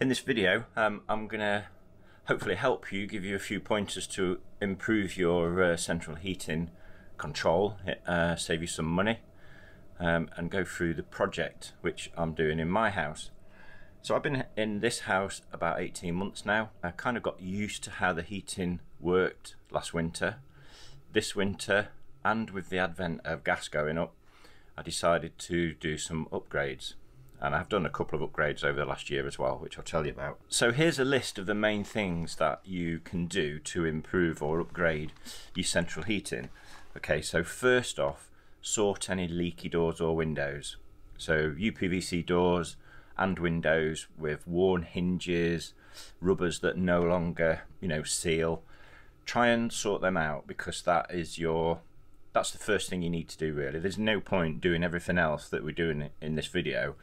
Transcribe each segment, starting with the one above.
In this video, um, I'm going to hopefully help you, give you a few pointers to improve your uh, central heating control, uh, save you some money, um, and go through the project which I'm doing in my house. So I've been in this house about 18 months now. I kind of got used to how the heating worked last winter. This winter, and with the advent of gas going up, I decided to do some upgrades and I've done a couple of upgrades over the last year as well, which I'll tell you about. So here's a list of the main things that you can do to improve or upgrade your central heating. Okay, so first off, sort any leaky doors or windows. So UPVC doors and windows with worn hinges, rubbers that no longer, you know, seal. Try and sort them out because that is your that's the first thing you need to do really. There's no point doing everything else that we're doing in this video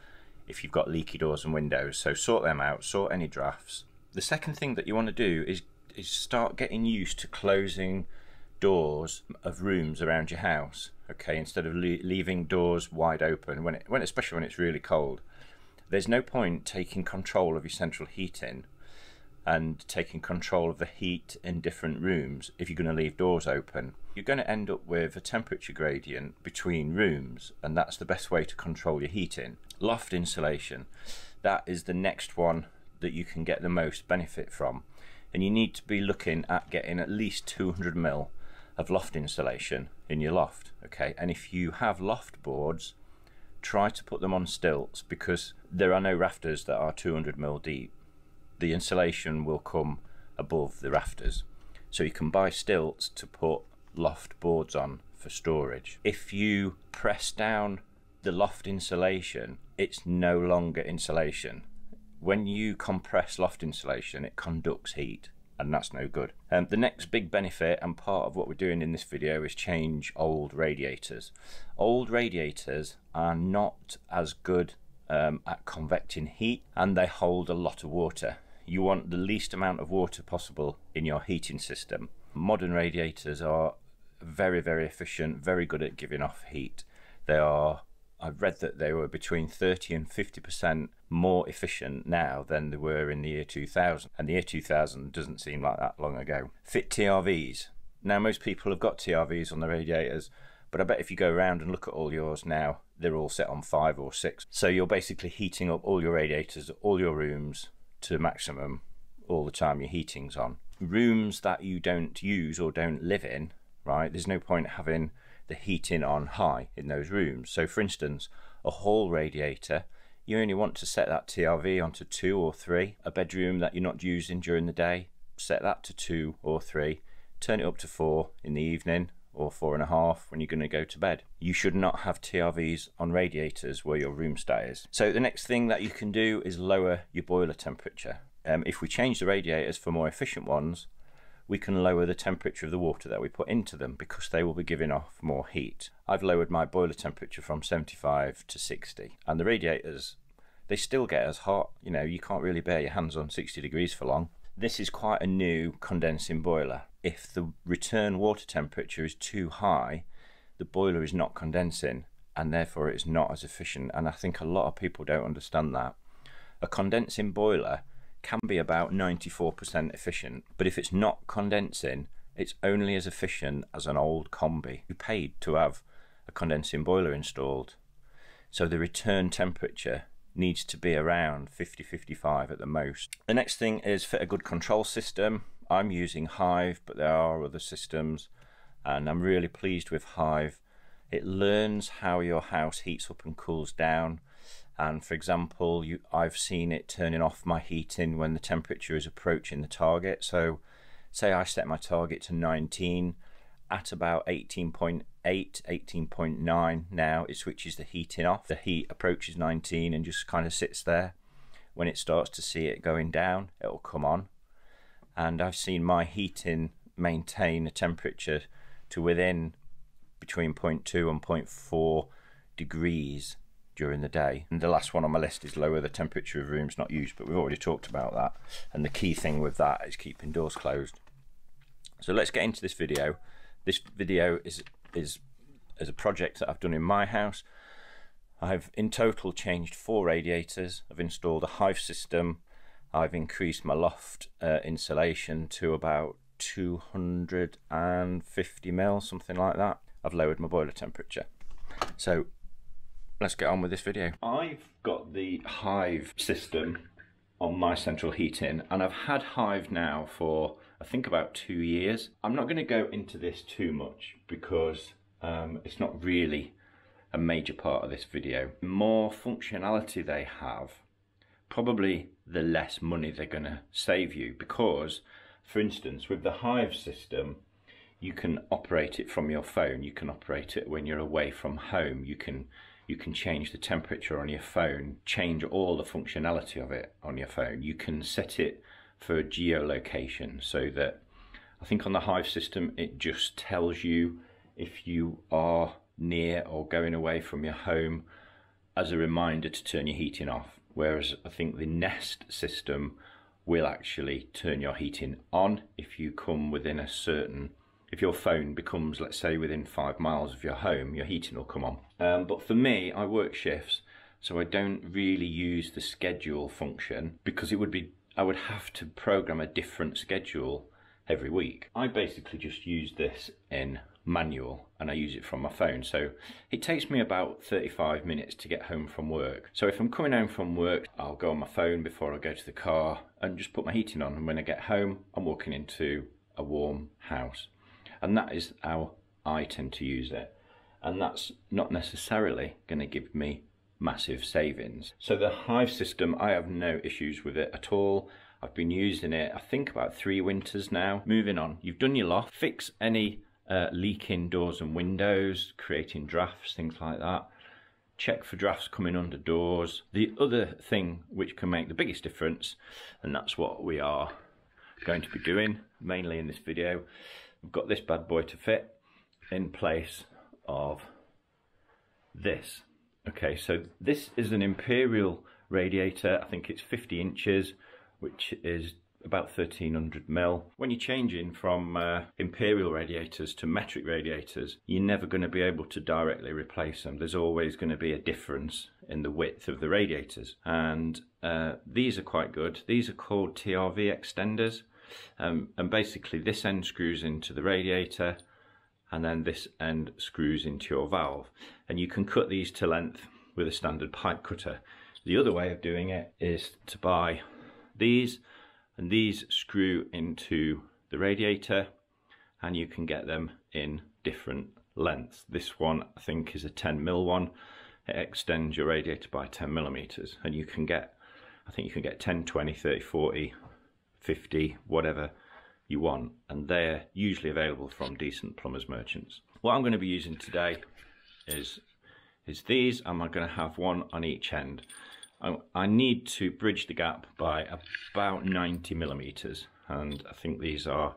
if you've got leaky doors and windows. So sort them out, sort any drafts. The second thing that you want to do is, is start getting used to closing doors of rooms around your house. Okay, instead of le leaving doors wide open when it, when especially when it's really cold. There's no point taking control of your central heating and taking control of the heat in different rooms if you're going to leave doors open. You're going to end up with a temperature gradient between rooms and that's the best way to control your heating. Loft insulation, that is the next one that you can get the most benefit from and you need to be looking at getting at least 200 mil of loft insulation in your loft okay and if you have loft boards try to put them on stilts because there are no rafters that are 200 mil deep the insulation will come above the rafters. So you can buy stilts to put loft boards on for storage. If you press down the loft insulation, it's no longer insulation. When you compress loft insulation, it conducts heat and that's no good. Um, the next big benefit and part of what we're doing in this video is change old radiators. Old radiators are not as good um, at convecting heat and they hold a lot of water you want the least amount of water possible in your heating system. Modern radiators are very, very efficient, very good at giving off heat. They are, I've read that they were between 30 and 50% more efficient now than they were in the year 2000. And the year 2000 doesn't seem like that long ago. Fit TRVs. Now, most people have got TRVs on their radiators, but I bet if you go around and look at all yours now, they're all set on five or six. So you're basically heating up all your radiators, all your rooms, to maximum all the time your heating's on. Rooms that you don't use or don't live in, right, there's no point having the heating on high in those rooms. So for instance, a hall radiator, you only want to set that TRV onto two or three. A bedroom that you're not using during the day, set that to two or three. Turn it up to four in the evening or four and a half when you're going to go to bed. You should not have TRVs on radiators where your room stat is. So the next thing that you can do is lower your boiler temperature. Um, if we change the radiators for more efficient ones, we can lower the temperature of the water that we put into them because they will be giving off more heat. I've lowered my boiler temperature from 75 to 60 and the radiators they still get as hot. You know, you can't really bear your hands on 60 degrees for long. This is quite a new condensing boiler. If the return water temperature is too high, the boiler is not condensing and therefore it's not as efficient. And I think a lot of people don't understand that. A condensing boiler can be about 94% efficient, but if it's not condensing, it's only as efficient as an old combi. You paid to have a condensing boiler installed. So the return temperature needs to be around 50 55 at the most. The next thing is fit a good control system. I'm using Hive, but there are other systems, and I'm really pleased with Hive. It learns how your house heats up and cools down. And for example, you, I've seen it turning off my heating when the temperature is approaching the target. So, say I set my target to 19 at about 18.8, 18.9 now, it switches the heating off. The heat approaches 19 and just kind of sits there. When it starts to see it going down, it'll come on. And I've seen my heating maintain a temperature to within between 0.2 and 0.4 degrees during the day. And the last one on my list is lower the temperature of rooms not used, but we've already talked about that. And the key thing with that is keeping doors closed. So let's get into this video this video is is as a project that I've done in my house. I've in total changed four radiators. I've installed a Hive system I've increased my loft uh, insulation to about 250 mil, something like that. I've lowered my boiler temperature. So let's get on with this video. I've got the Hive system on my central heating and I've had Hive now for I think about two years. I'm not going to go into this too much because um, it's not really a major part of this video. More functionality they have, probably the less money they're going to save you because for instance, with the Hive system, you can operate it from your phone. You can operate it when you're away from home. You can you can change the temperature on your phone, change all the functionality of it on your phone. You can set it for geolocation so that I think on the Hive system it just tells you if you are near or going away from your home as a reminder to turn your heating off. Whereas I think the Nest system will actually turn your heating on if you come within a certain if your phone becomes let's say within five miles of your home your heating will come on. Um, but for me I work shifts so I don't really use the schedule function because it would be I would have to program a different schedule every week I basically just use this in manual and I use it from my phone. So it takes me about 35 minutes to get home from work. So if I'm coming home from work, I'll go on my phone before I go to the car and just put my heating on. And when I get home, I'm walking into a warm house. And that is how I tend to use it. And that's not necessarily going to give me massive savings. So the Hive system, I have no issues with it at all. I've been using it, I think about three winters now. Moving on, you've done your loft, fix any uh, leaking doors and windows, creating drafts, things like that. Check for drafts coming under doors. The other thing which can make the biggest difference, and that's what we are going to be doing mainly in this video, we've got this bad boy to fit in place of this. Okay, so this is an Imperial radiator. I think it's 50 inches, which is about 1300 mil. When you're changing from uh, imperial radiators to metric radiators, you're never going to be able to directly replace them. There's always going to be a difference in the width of the radiators. And uh, these are quite good. These are called TRV extenders. Um, and basically this end screws into the radiator and then this end screws into your valve. And you can cut these to length with a standard pipe cutter. The other way of doing it is to buy these and these screw into the radiator and you can get them in different lengths. This one I think is a 10 mil one. It extends your radiator by 10 millimeters and you can get, I think you can get 10, 20, 30, 40, 50, whatever you want. And they're usually available from decent plumbers merchants. What I'm going to be using today is, is these and I'm going to have one on each end. I, need to bridge the gap by about 90 millimeters and I think these are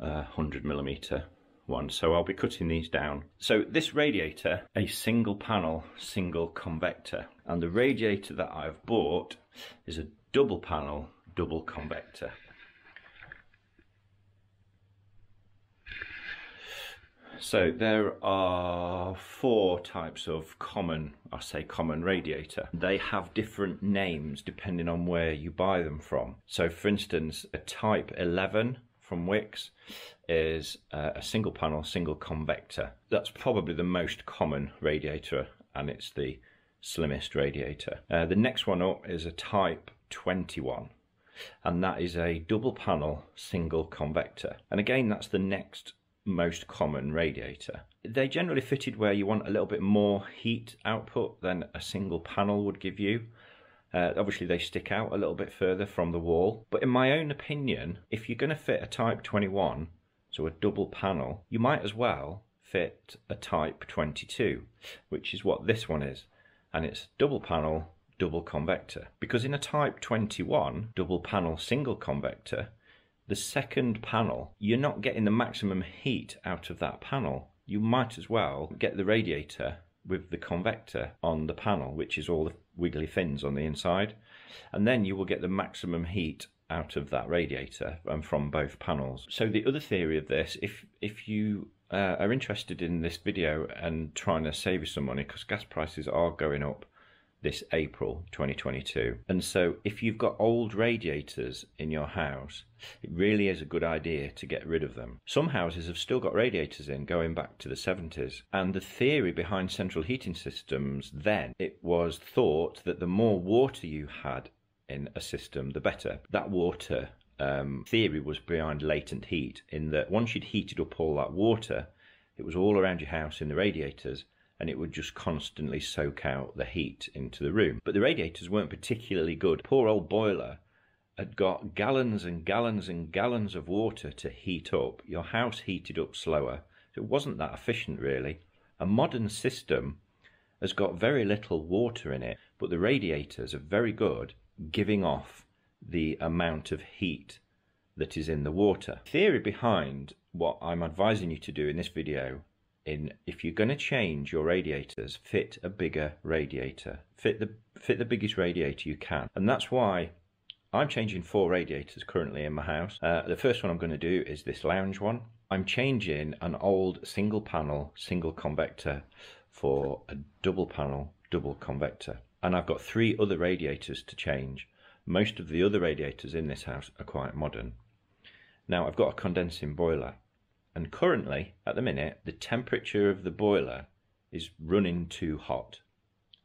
uh, 100 millimeter ones so I'll be cutting these down. So this radiator, a single panel, single convector and the radiator that I've bought is a double panel, double convector. So there are four types of common, I say common radiator. They have different names depending on where you buy them from. So for instance, a type 11 from Wickes is uh, a single panel, single convector. That's probably the most common radiator and it's the slimmest radiator. Uh, the next one up is a type 21 and that is a double panel single convector. And again, that's the next most common radiator. They're generally fitted where you want a little bit more heat output than a single panel would give you. Uh, obviously they stick out a little bit further from the wall. But in my own opinion, if you're going to fit a Type 21, so a double panel, you might as well fit a Type 22, which is what this one is. And it's double panel, double convector. Because in a Type 21 double panel single convector, the second panel, you're not getting the maximum heat out of that panel. You might as well get the radiator with the convector on the panel, which is all the wiggly fins on the inside. And then you will get the maximum heat out of that radiator and from both panels. So the other theory of this, if if you uh, are interested in this video and trying to save you some money, because gas prices are going up this April 2022. And so, if you've got old radiators in your house, it really is a good idea to get rid of them. Some houses have still got radiators in going back to the 70s. And the theory behind central heating systems then, it was thought that the more water you had in a system, the better. That water um, theory was behind latent heat, in that once you'd heated up all that water, it was all around your house in the radiators and it would just constantly soak out the heat into the room. But the radiators weren't particularly good. Poor old boiler had got gallons and gallons and gallons of water to heat up. Your house heated up slower. It wasn't that efficient, really. A modern system has got very little water in it, but the radiators are very good giving off the amount of heat that is in the water. Theory behind what I'm advising you to do in this video in if you're going to change your radiators, fit a bigger radiator. Fit the fit the biggest radiator you can. And that's why I'm changing four radiators currently in my house. Uh, the first one I'm going to do is this lounge one. I'm changing an old single panel, single convector for a double panel, double convector. And I've got three other radiators to change. Most of the other radiators in this house are quite modern. Now I've got a condensing boiler and currently, at the minute, the temperature of the boiler is running too hot.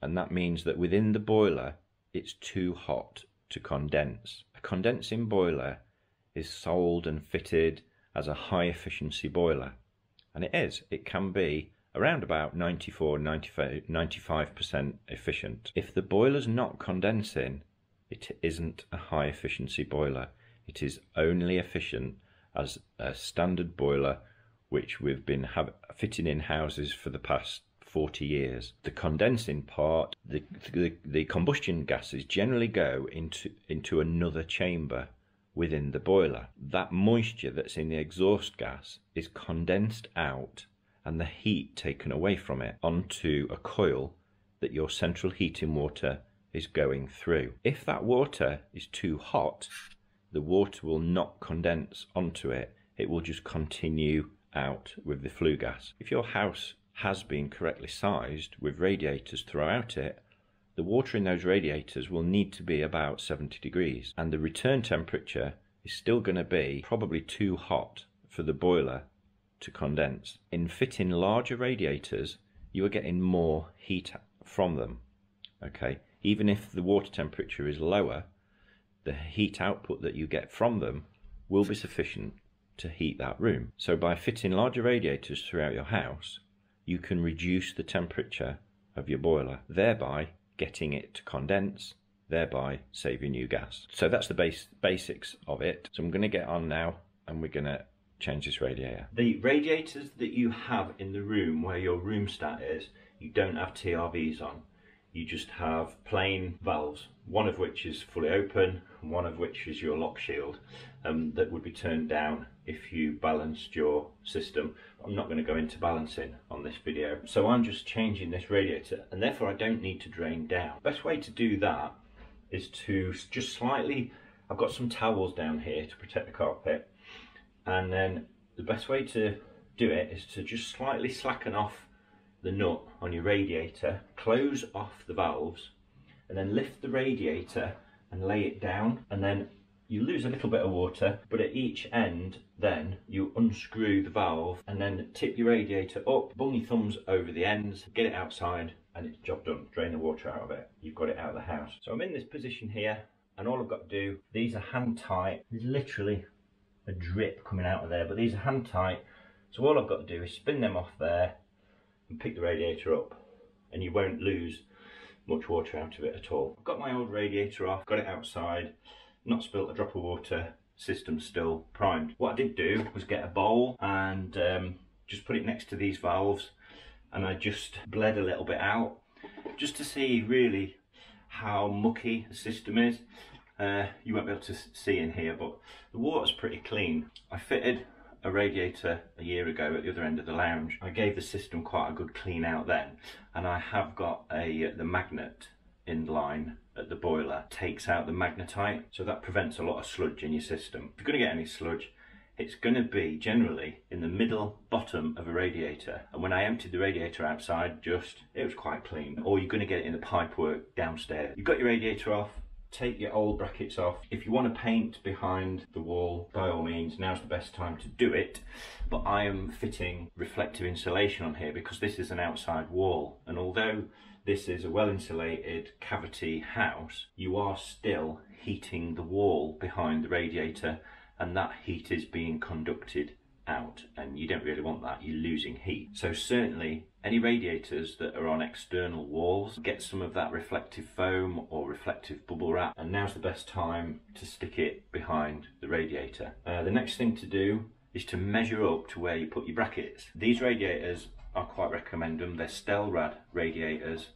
And that means that within the boiler, it's too hot to condense. A condensing boiler is sold and fitted as a high efficiency boiler. And it is. It can be around about 94 95% efficient. If the boiler's not condensing, it isn't a high efficiency boiler. It is only efficient as a standard boiler which we've been have, fitting in houses for the past 40 years. The condensing part, the, the, the combustion gases generally go into, into another chamber within the boiler. That moisture that's in the exhaust gas is condensed out and the heat taken away from it onto a coil that your central heating water is going through. If that water is too hot, the water will not condense onto it. It will just continue out with the flue gas. If your house has been correctly sized with radiators throughout it, the water in those radiators will need to be about 70 degrees and the return temperature is still going to be probably too hot for the boiler to condense. In fitting larger radiators, you are getting more heat from them. Okay, even if the water temperature is lower, the heat output that you get from them will be sufficient to heat that room. So by fitting larger radiators throughout your house, you can reduce the temperature of your boiler, thereby getting it to condense, thereby saving you gas. So that's the base basics of it. So I'm going to get on now and we're going to change this radiator. The radiators that you have in the room where your room stat is, you don't have TRVs on you just have plain valves, one of which is fully open, one of which is your lock shield um, that would be turned down if you balanced your system. I'm not going to go into balancing on this video. So I'm just changing this radiator and therefore I don't need to drain down. Best way to do that is to just slightly, I've got some towels down here to protect the carpet and then the best way to do it is to just slightly slacken off the nut on your radiator, close off the valves, and then lift the radiator and lay it down, and then you lose a little bit of water, but at each end, then you unscrew the valve and then tip your radiator up, bung your thumbs over the ends, get it outside, and it's job done. Drain the water out of it. You've got it out of the house. So I'm in this position here, and all I've got to do, these are hand tight. There's literally a drip coming out of there, but these are hand tight. So all I've got to do is spin them off there, and pick the radiator up and you won't lose much water out of it at all. I've got my old radiator off, got it outside, not spilt a drop of water, system still primed. What I did do was get a bowl and um, just put it next to these valves and I just bled a little bit out just to see really how mucky the system is. Uh, you won't be able to see in here but the water's pretty clean. I fitted a radiator a year ago at the other end of the lounge. I gave the system quite a good clean out then and I have got a the magnet in line at the boiler takes out the magnetite so that prevents a lot of sludge in your system. If you're going to get any sludge it's going to be generally in the middle bottom of a radiator. And when I emptied the radiator outside, just it was quite clean. Or you're going to get it in the pipework downstairs. You've got your radiator off, take your old brackets off. If you want to paint behind the wall, by all means, now's the best time to do it. But I am fitting reflective insulation on here because this is an outside wall. And although this is a well insulated cavity house, you are still heating the wall behind the radiator and that heat is being conducted out and you don't really want that you're losing heat. So certainly any radiators that are on external walls get some of that reflective foam or reflective bubble wrap and now's the best time to stick it behind the radiator. Uh, the next thing to do is to measure up to where you put your brackets. These radiators I quite recommend them. They're Stelrad radiators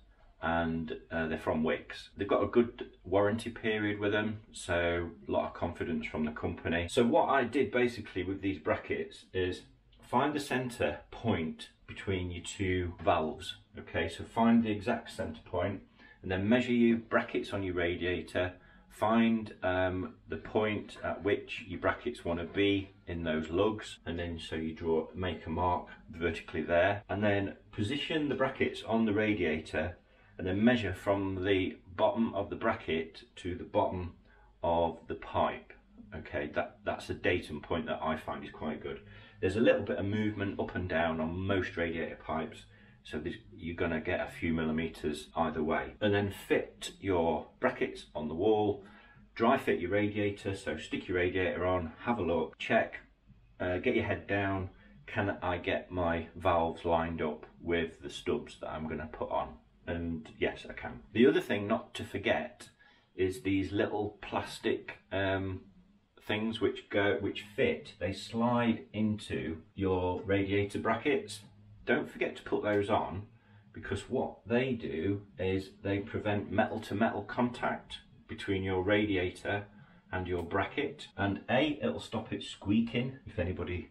and uh, they're from Wickes. They've got a good warranty period with them, so a lot of confidence from the company. So what I did basically with these brackets is find the center point between your two valves. Okay, so find the exact center point and then measure your brackets on your radiator find um, the point at which your brackets want to be in those lugs and then so you draw make a mark vertically there and then position the brackets on the radiator and then measure from the bottom of the bracket to the bottom of the pipe. Okay that that's a datum point that I find is quite good. There's a little bit of movement up and down on most radiator pipes so this, you're going to get a few millimeters either way. And then fit your brackets on the wall dry fit your radiator so stick your radiator on have a look check uh, get your head down can I get my valves lined up with the stubs that I'm going to put on and yes, I can. The other thing not to forget is these little plastic um, things which go, which fit. They slide into your radiator brackets. Don't forget to put those on because what they do is they prevent metal to metal contact between your radiator and your bracket and a it'll stop it squeaking if anybody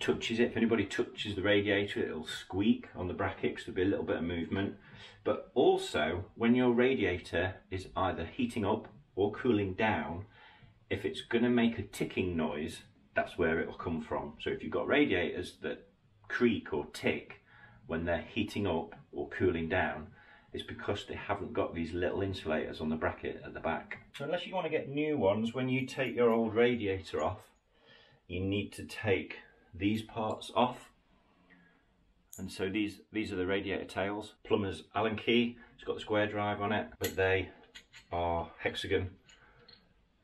touches it if anybody touches the radiator it'll squeak on the bracket because there'll be a little bit of movement but also, when your radiator is either heating up or cooling down, if it's going to make a ticking noise, that's where it'll come from. So if you've got radiators that creak or tick when they're heating up or cooling down, it's because they haven't got these little insulators on the bracket at the back. So unless you want to get new ones, when you take your old radiator off, you need to take these parts off. And so these these are the radiator tails. Plumber's allen key. It's got the square drive on it but they are hexagon.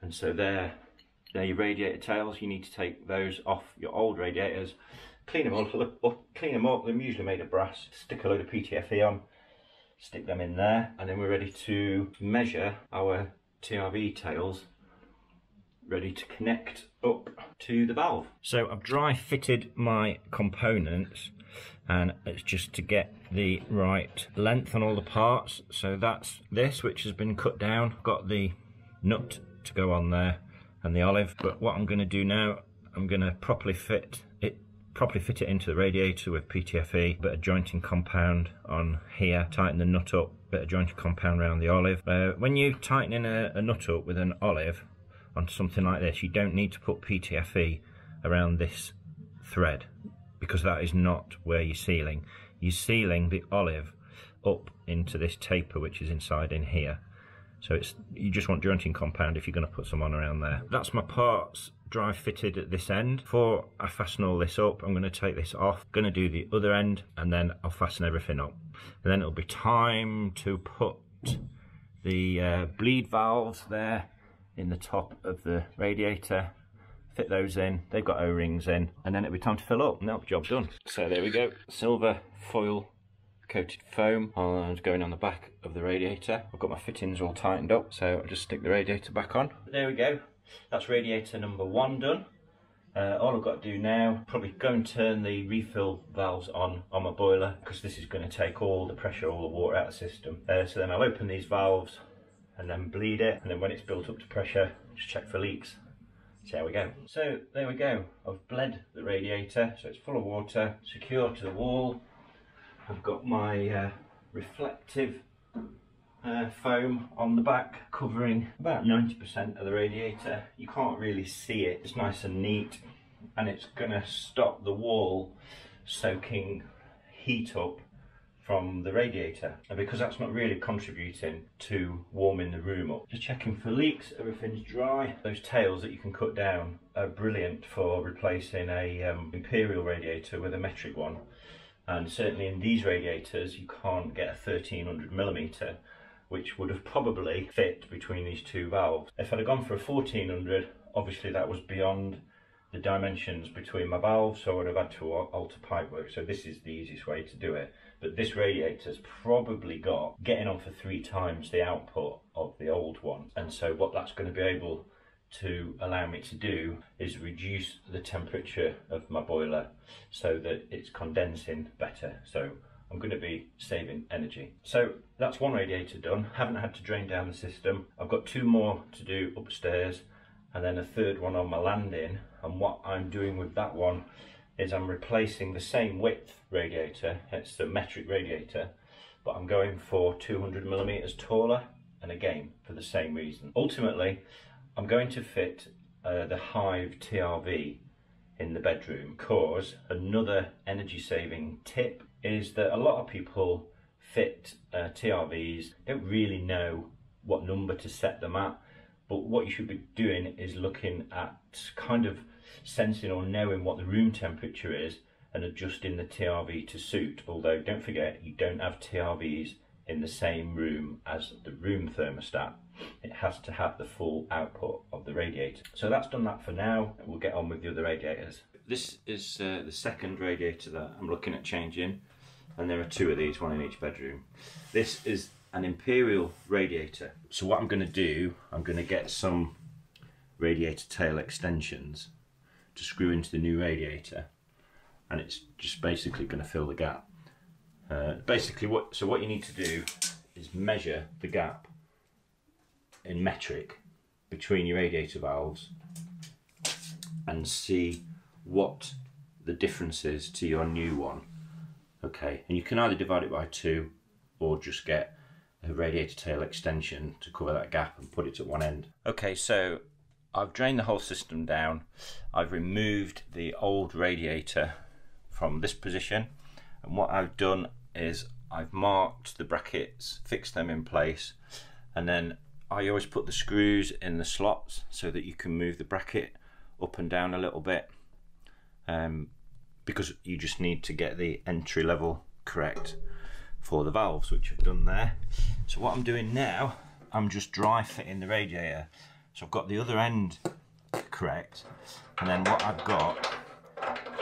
And so they're they're your radiator tails. You need to take those off your old radiators. Clean them up clean them up. They're usually made of brass. Stick a load of ptfe on. Stick them in there. And then we're ready to measure our trv tails ready to connect up to the valve. So I've dry fitted my components and it's just to get the right length on all the parts. So that's this which has been cut down. Got the nut to go on there and the olive. But what I'm going to do now I'm going to properly fit it properly fit it into the radiator with PTFE bit of jointing compound on here tighten the nut up bit of jointing compound around the olive. Uh, when you tighten in a, a nut up with an olive on something like this you don't need to put PTFE around this thread because that is not where you're sealing. You're sealing the olive up into this taper which is inside in here. So it's you just want jointing compound if you're going to put some on around there. That's my parts dry fitted at this end. Before I fasten all this up, I'm going to take this off, going to do the other end, and then I'll fasten everything up. And then it'll be time to put the uh, bleed valves there in the top of the radiator fit those in. They've got O-rings in, and then it'll be time to fill up, and that'll job done. So there we go, silver foil coated foam and going on the back of the radiator. I've got my fittings all tightened up, so I'll just stick the radiator back on. There we go. That's radiator number one done. Uh, all I've got to do now, probably go and turn the refill valves on on my boiler because this is going to take all the pressure, all the water out of the system. Uh, so then I'll open these valves and then bleed it and then when it's built up to pressure, just check for leaks there we go. So there we go. I've bled the radiator, so it's full of water, secure to the wall. I've got my uh, reflective uh, foam on the back covering about 90% of the radiator. You can't really see it, it's nice and neat. and it's going to stop the wall soaking heat up from the radiator and because that's not really contributing to warming the room up. Just checking for leaks, everything's dry. Those tails that you can cut down are brilliant for replacing a um, imperial radiator with a metric one and certainly in these radiators you can't get a 1300 millimeter which would have probably fit between these two valves. If I'd have gone for a 1400 obviously that was beyond the dimensions between my valves so I would have had to alter pipework so this is the easiest way to do it but this radiator's probably got getting on for three times the output of the old one and so what that's going to be able to allow me to do is reduce the temperature of my boiler so that it's condensing better so I'm going to be saving energy. So that's one radiator done, haven't had to drain down the system. I've got two more to do upstairs and then a third one on my landing and what I'm doing with that one is I'm replacing the same width radiator, it's a metric radiator, but I'm going for 200 millimeters taller and again for the same reason. Ultimately I'm going to fit uh, the Hive TRV in the bedroom because another energy saving tip is that a lot of people fit uh, TRVs, don't really know what number to set them at but what you should be doing is looking at kind of sensing or knowing what the room temperature is and adjusting the TRV to suit. Although don't forget, you don't have TRVs in the same room as the room thermostat. It has to have the full output of the radiator. So that's done that for now. We'll get on with the other radiators. This is uh, the second radiator that I'm looking at changing and there are two of these, one in each bedroom. This is an Imperial radiator. So what I'm going to do, I'm going to get some radiator tail extensions to screw into the new radiator and it's just basically going to fill the gap. Uh, basically what so what you need to do is measure the gap in metric between your radiator valves and see what the difference is to your new one okay and you can either divide it by two or just get a radiator tail extension to cover that gap and put it at one end. Okay, so I've drained the whole system down. I've removed the old radiator from this position. And what I've done is I've marked the brackets, fixed them in place, and then I always put the screws in the slots so that you can move the bracket up and down a little bit um, because you just need to get the entry level correct for the valves which I've done there. So what I'm doing now I'm just dry fitting the radiator. So I've got the other end correct and then what I've got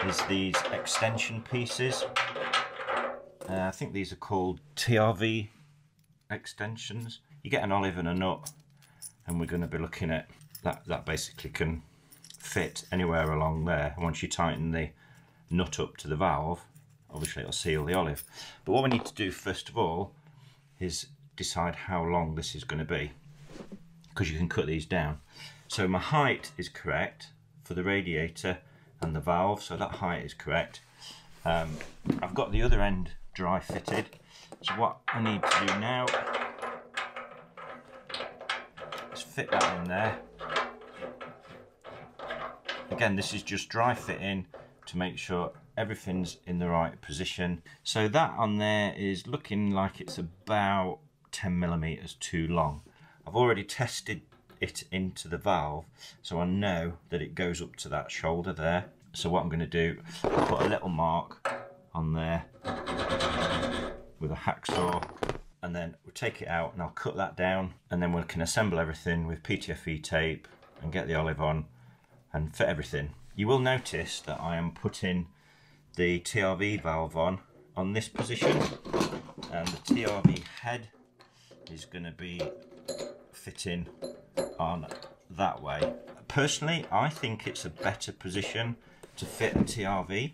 is these extension pieces. Uh, I think these are called TRV extensions. You get an olive and a nut and we're going to be looking at that that basically can fit anywhere along there once you tighten the nut up to the valve obviously it'll seal the olive. But what we need to do first of all is decide how long this is going to be because you can cut these down. So my height is correct for the radiator and the valve, so that height is correct. Um, I've got the other end dry fitted, so what I need to do now is fit that in there. Again, this is just dry fitting to make sure everything's in the right position. So that on there is looking like it's about 10 millimeters too long. I've already tested it into the valve so I know that it goes up to that shoulder there. So what I'm going to do, I'll put a little mark on there with a hacksaw and then we'll take it out and I'll cut that down and then we can assemble everything with PTFE tape and get the olive on and fit everything. You will notice that I am putting the TRV valve on on this position and the TRV head is going to be fitting on that way. Personally, I think it's a better position to fit a TRV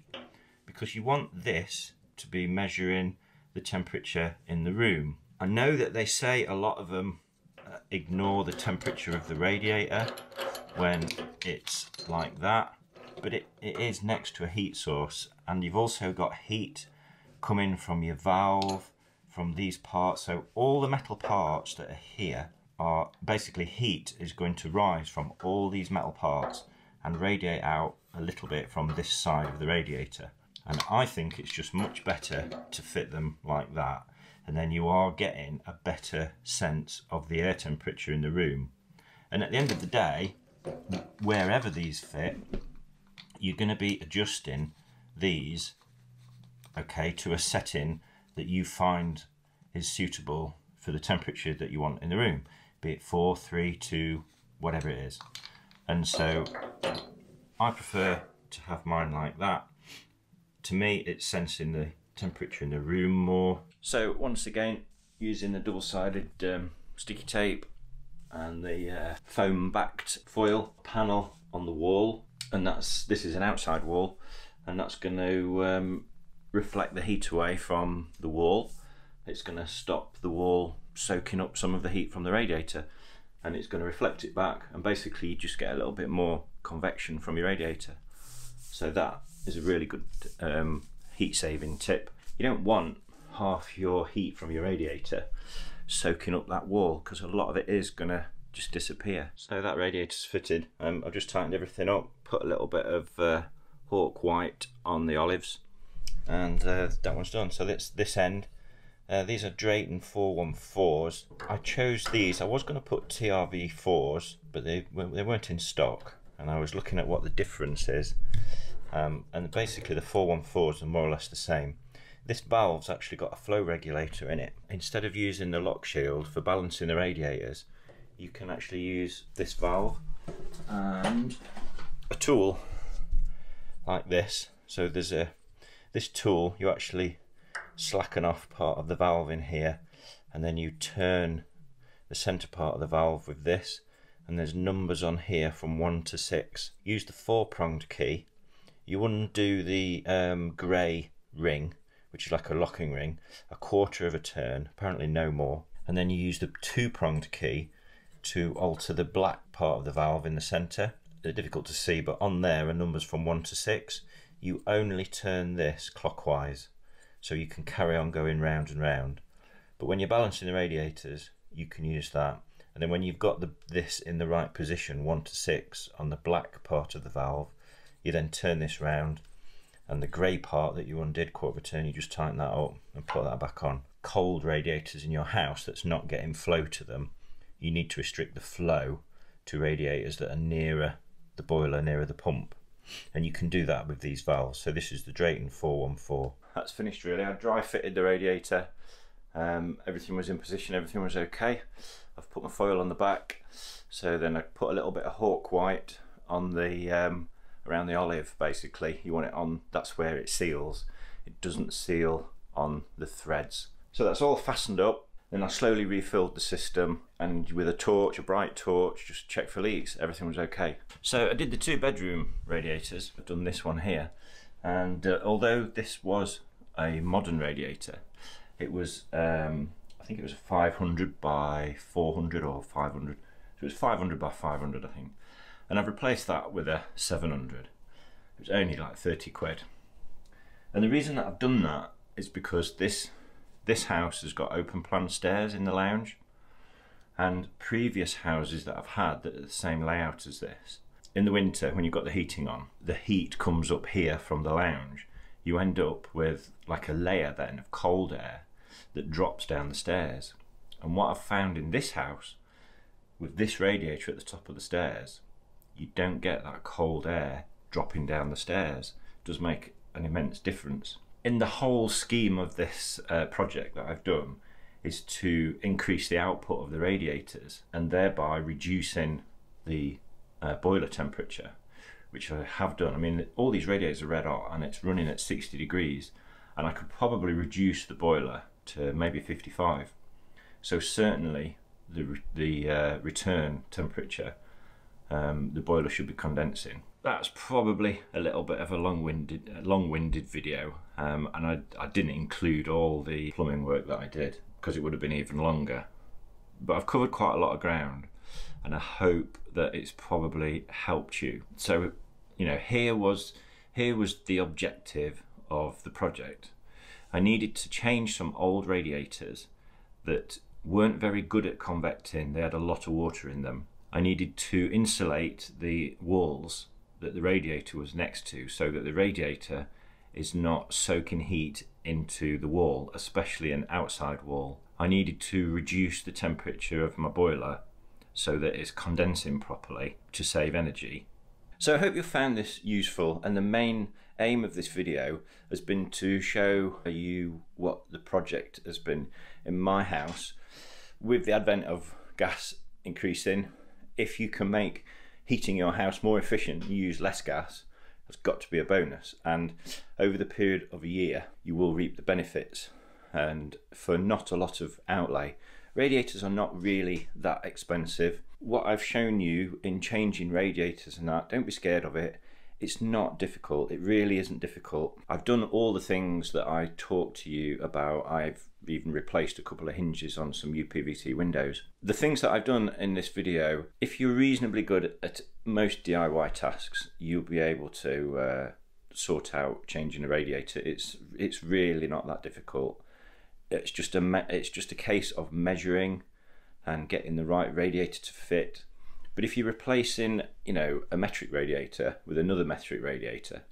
because you want this to be measuring the temperature in the room. I know that they say a lot of them uh, ignore the temperature of the radiator when it's like that but it, it is next to a heat source and you've also got heat coming from your valve from these parts so all the metal parts that are here are basically heat is going to rise from all these metal parts and radiate out a little bit from this side of the radiator. And I think it's just much better to fit them like that. And then you are getting a better sense of the air temperature in the room. And at the end of the day, wherever these fit, you're going to be adjusting these, okay, to a setting that you find is suitable for the temperature that you want in the room, be it four, three, two, whatever it is. And so I prefer to have mine like that. To me, it's sensing the temperature in the room more. So once again, using the double-sided um, sticky tape and the uh, foam-backed foil panel on the wall, and that's this is an outside wall, and that's going to um, reflect the heat away from the wall. It's going to stop the wall soaking up some of the heat from the radiator and it's going to reflect it back and basically you just get a little bit more convection from your radiator. So that is a really good um, heat saving tip. You don't want half your heat from your radiator soaking up that wall because a lot of it is going to just disappear. So that radiator's fitted um, I've just tightened everything up put a little bit of uh, hawk white on the olives and uh, that one's done so this this end uh, these are Drayton 414s. I chose these. I was going to put TRV 4s, but they, they weren't in stock. And I was looking at what the difference is. Um, and basically the 414s are more or less the same. This valve's actually got a flow regulator in it. Instead of using the lock shield for balancing the radiators, you can actually use this valve and a tool like this. So there's a this tool you actually slacken off part of the valve in here and then you turn the center part of the valve with this and there's numbers on here from 1 to 6 use the four pronged key. You undo the um, grey ring which is like a locking ring a quarter of a turn apparently no more. And then you use the two pronged key to alter the black part of the valve in the center they're difficult to see but on there are numbers from 1 to 6 you only turn this clockwise so you can carry on going round and round. But when you're balancing the radiators, you can use that. And then when you've got the, this in the right position, 1 to 6, on the black part of the valve, you then turn this round and the grey part that you undid quarter turn, you just tighten that up and put that back on. Cold radiators in your house that's not getting flow to them, you need to restrict the flow to radiators that are nearer the boiler, nearer the pump. And you can do that with these valves. So this is the Drayton 414 that's finished really. I dry fitted the radiator. Um, everything was in position, everything was okay. I've put my foil on the back. So then I put a little bit of hawk white on the um, around the olive basically. You want it on, that's where it seals. It doesn't seal on the threads. So that's all fastened up. Then I slowly refilled the system and with a torch, a bright torch, just check for leaks. Everything was okay. So I did the two bedroom radiators. I've done this one here and uh, although this was a modern radiator it was um, I think it was 500 by 400 or 500 so it was 500 by 500 I think and I've replaced that with a 700 it was only like 30 quid and the reason that I've done that is because this this house has got open plan stairs in the lounge and previous houses that I've had that are the same layout as this in the winter when you've got the heating on, the heat comes up here from the lounge. You end up with like a layer then of cold air that drops down the stairs. And what I've found in this house, with this radiator at the top of the stairs, you don't get that cold air dropping down the stairs. It does make an immense difference. In the whole scheme of this uh, project that I've done, is to increase the output of the radiators and thereby reducing the uh, boiler temperature, which I have done. I mean, all these radiators are red hot and it's running at 60 degrees, and I could probably reduce the boiler to maybe 55. So certainly the the uh, return temperature, um, the boiler should be condensing. That's probably a little bit of a long-winded, long-winded video, um, and I, I didn't include all the plumbing work that I did because it would have been even longer. But I've covered quite a lot of ground and I hope that it's probably helped you. So, you know, here was here was the objective of the project. I needed to change some old radiators that weren't very good at convecting. They had a lot of water in them. I needed to insulate the walls that the radiator was next to so that the radiator is not soaking heat into the wall, especially an outside wall. I needed to reduce the temperature of my boiler so that it's condensing properly to save energy. So I hope you found this useful and the main aim of this video has been to show you what the project has been in my house with the advent of gas increasing if you can make heating your house more efficient you use less gas has got to be a bonus. And over the period of a year you will reap the benefits. And for not a lot of outlay radiators are not really that expensive. What I've shown you in changing radiators and that don't be scared of it it's not difficult. It really isn't difficult. I've done all the things that I talked to you about. I've even replaced a couple of hinges on some UPVC windows. The things that I've done in this video if you're reasonably good at most DIY tasks you'll be able to uh, sort out changing a radiator. It's it's really not that difficult. It's just a it's just a case of measuring and getting the right radiator to fit but if you're replacing, you know, a metric radiator with another metric radiator,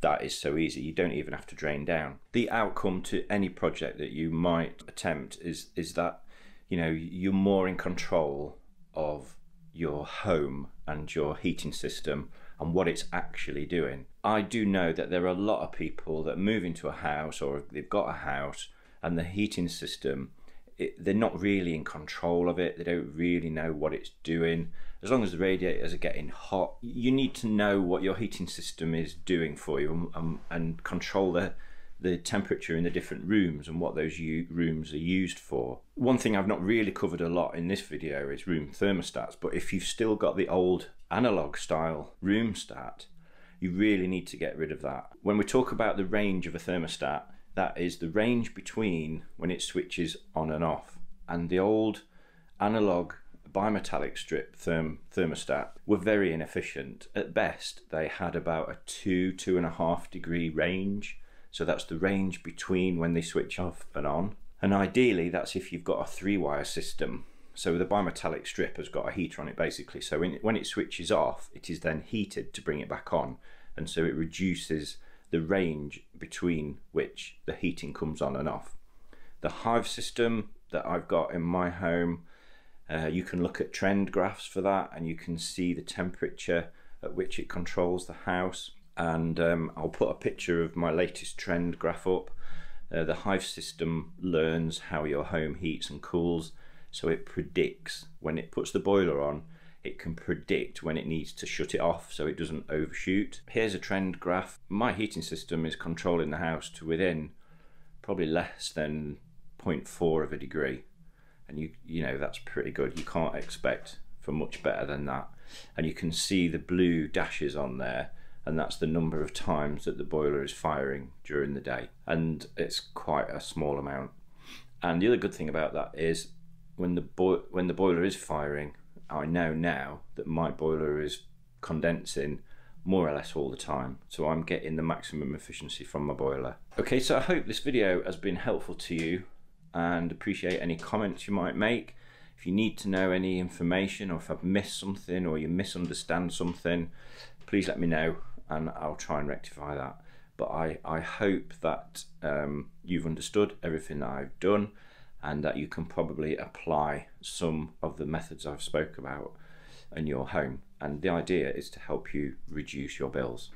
that is so easy. You don't even have to drain down. The outcome to any project that you might attempt is is that, you know, you're more in control of your home and your heating system and what it's actually doing. I do know that there are a lot of people that move into a house or they've got a house and the heating system it, they're not really in control of it. They don't really know what it's doing. As long as the radiators are getting hot, you need to know what your heating system is doing for you and, um, and control the the temperature in the different rooms and what those rooms are used for. One thing I've not really covered a lot in this video is room thermostats, but if you've still got the old analog style room stat, you really need to get rid of that. When we talk about the range of a thermostat, that is the range between when it switches on and off. And the old analog bimetallic strip therm thermostat were very inefficient. At best, they had about a two, two and a half degree range. So that's the range between when they switch off and on. And ideally, that's if you've got a three wire system. So the bimetallic strip has got a heater on it basically. So when it switches off, it is then heated to bring it back on. And so it reduces the range between which the heating comes on and off. The Hive system that I've got in my home, uh, you can look at trend graphs for that and you can see the temperature at which it controls the house. And um, I'll put a picture of my latest trend graph up. Uh, the Hive system learns how your home heats and cools, so it predicts when it puts the boiler on it can predict when it needs to shut it off so it doesn't overshoot. Here's a trend graph. My heating system is controlling the house to within probably less than 0.4 of a degree. And you you know that's pretty good. You can't expect for much better than that. And you can see the blue dashes on there and that's the number of times that the boiler is firing during the day. And it's quite a small amount. And the other good thing about that is when the bo- when the boiler is firing, I know now that my boiler is condensing more or less all the time so I'm getting the maximum efficiency from my boiler. Okay so I hope this video has been helpful to you and appreciate any comments you might make. If you need to know any information or if I've missed something or you misunderstand something please let me know and I'll try and rectify that. But I, I hope that um, you've understood everything that I've done and that you can probably apply some of the methods I've spoke about in your home. And the idea is to help you reduce your bills.